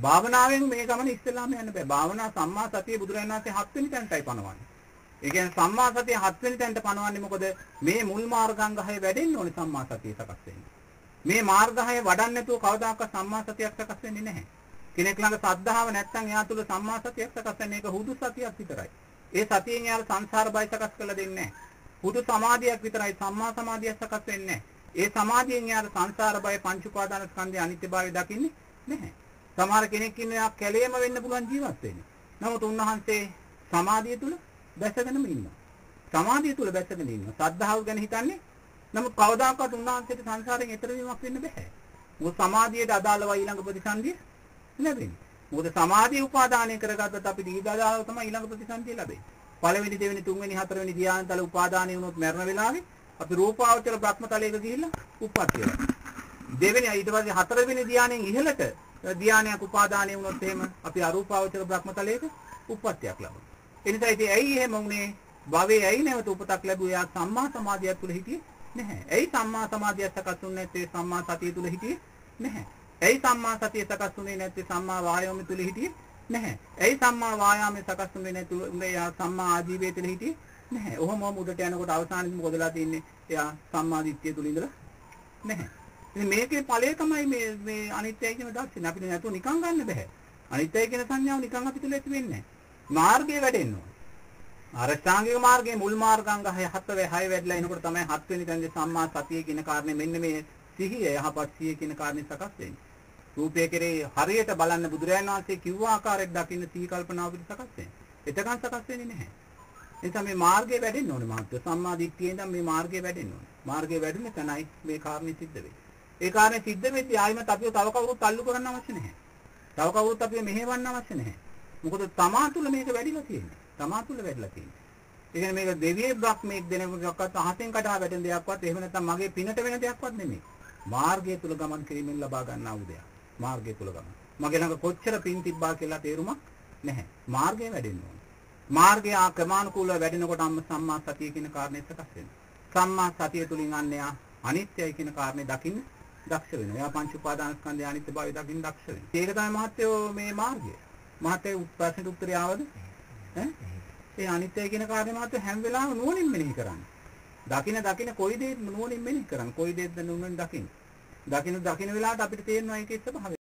භාවනාවෙන් මේ ගමන ඉස්සෙල්ලාම යන්න බෑ. භාවනා සම්මා සතිය බුදුරජාණන් වහන්සේ හත් වෙනි තැනටයි පනවන්නේ. ඒ කියන්නේ සම්මා සතිය හත් වෙනි තැනට පනවන්නේ මොකද? මේ මුල් මාර්ගාංග හය වැඩෙන්න ඕනේ සම්මා සතිය සකස් වෙන්න. මේ මාර්ග හය වඩන්න නැතුව කවදාකවත් සම්මා සතියක් සකස් වෙන්නේ නැහැ. කෙනෙක් ළඟ සද්ධාව නැත්නම් එයා තුල සම්මා සතියක් සකස් වෙන්නේ ඒක හුදු සතියක් විතරයි. ඒ සතියෙන් එයාට සංසාර බය සකස් කරලා දෙන්නේ නැහැ. හුදු සමාධියක් විතරයි සම්මා සමාධියක් සකස් වෙන්නේ ඒ සමාධියෙන් එයාට සංසාර බය පංච උපාදාන ස්කන්ධයේ අනිත්‍යභාවය දකින්නේ නැහැ. සමහර කෙනෙක් ඉන්නවා කැලේම වෙන්න පුළුවන් ජීවත් වෙන්නේ. නමුත් උන්වහන්සේ සමාධිය තුල බැසගෙනම ඉන්නවා. සමාධිය තුල බැසගෙන ඉන්නවා. සද්ධාව ගැන හිතන්නේ නමුත් කවදාකවත් උන්වහන්සේට සංසාරයෙන් එතර වීමක් වෙන්න බෑ. මොකද සමාධියට අදාළව ඊළඟ ප්‍රතිසන්දිය ලැබෙන්නේ. මොකද සමාධිය උපාදානය කරගත්තත් අපිට ඊට අදාළව තමයි ඊළඟ ප්‍රතිසන්දිය ලැබෙන්නේ. පළවෙනි දෙවෙනි තුන්වෙනි හතරවෙනි ධ්‍යානතල උපාදානය වුණොත් මරණ වෙලාවේ අපි රූපාවචර බ්‍රහ්මතලයක ගිහිල්ලා උප්පත්තිය ලබනවා. දෙවෙනි ඊට පස්සේ හතරවෙනි ධ්‍යානයෙන් ඉහළට ධ්‍යානයක් උපාදානය වුණොත් එහෙම අපි අරූපාවචර බ්‍රහ්මතලයක උප්පත්තියක් ලබනවා. එනිසා ඉතින් ඇයි එහෙම වුනේ? භවයේ ඇයි නැවත උපතක් ලැබුවේ? යා සම්මා සමාධිය තුළ හිටියේ නැහැ. ඇයි සම්මා සමාධිය සකස් වුනේ නැත්තේ සම්මා සතිය තුළ හිටියේ නැහැ. ඇයි සම්මා සතිය සකස් වුනේ නැත්තේ සම්මා වායාම තුළ හිටියේ නැහැ. ඇයි සම්මා වායාමයේ සකස් වුනේ නැතුනේ යා සම්මා ආජීවයේ තුළ හිටියේ නැහැ. ඔහොම උඩට යනකොට අවසානයේදී මොකද වෙලා තින්නේ? එයා සම්මා දිට්ඨිය තුළ ඉඳලා නැහැ. ඉතින් මේකේ ඵලය තමයි මේ මේ අනිත්‍යයි කියන දර්ශනය. අපිට නැතුව නිකන් ගන්න බෑ. අනිත්‍යයි කියන සංඥාව නිකන් අපි තුළ ඇති වෙන්නේ නැහැ. මාර්ගය වැඩෙන්න ඕනේ. අරෂ්ඨාංගික මාර්ගයේ මුල් මාර්ගාංග 6 7 6 වැඩිලා එනකොට තමයි 7 වෙනි තැනදී සම්මා සතිය කියන කාරණේ මෙන්න මේ සිහිය යහපත් සිහිය කියන කාරණේ සකස් වෙන්නේ. රූපය කෙරේ හරියට බලන්න බුදුරජාණන් වහන්සේ කිව්ව ආකාරයට දකින්න සිහි කල්පනාව පිට සකස් වෙන්නේ. එතකන් සකස් වෙන්නේ නැහැ. එනිසා මේ මාර්ගය වැඩෙන්න ඕනේ මහත්ව. සම්මා දිට්ඨියෙන් නම් මේ මාර්ගය වැඩෙන්න ඕනේ. මාර්ගය වැඩුණ තැනයි මේ කාරණේ සිද්ධ වෙන්නේ. ඒ කාරණේ සිද්ධ වෙද්දී ආයිමත් අපිව තව කවුරුත් අල්ලු කරන්න අවශ්‍ය නැහැ. තව කවුරුත් අපිව මෙහෙවන්න අවශ්‍ය නැහැ. මොකද තමා තුළ මේක වැඩිලා තියෙන්නේ. තමා තුළ වැඩිලා තියෙන්නේ. ඒ කියන්නේ මේක දෙවියෙක් බ්‍රහ්මෙක් දෙනෙකුටවත් අහසෙන් කඩා වැටෙන දෙයක්වත් එහෙම නැත්නම් මගේ පිනට වෙන දෙයක්වත් නෙමෙයි. මාර්ගය තුල ගමන් කිරීමෙන් ලබා ගන්නා වූ දෙයක්. මාර්ගය තුල ගමන්. මගේ ළඟ කොච්චර පින් තිබ්බා කියලා තේරුමක් නැහැ. මාර්ගය වැඩෙන්න ඕනේ. මාර්ගය ක්‍රමානුකූලව වැඩෙනකොට අම්ම සම්මා සතිය කියන කාරණේ සකස් වෙනවා. සම්මා සතිය තුලින් අන්නේ අනිත්‍යයි කියන කාරණේ දකින්න දක්ෂ වෙනවා. එයා පංච උපාදානස්කන්ධය අනිත්‍යභාවය දකින්න දක්ෂ වෙනවා. ඒක තමයි මහත්යෝ මේ මාර්ගය. මහත්යෝ ප්‍රශ්නෙට උත්තරය ආවද? ඈ ඒ අනිත්‍යය කියන කාරණේ මාත් හැම වෙලාවෙම නුවණින් මෙනෙහි කරන්න. දකින දකින කොයි දෙයක් නුවණින් මෙනෙහි කරන්න. කොයි දෙයක්ද නුවණින් දකින්න. දකින දකින වෙලාවට අපිට තේරෙනවා ඒකේ ස්වභාවය.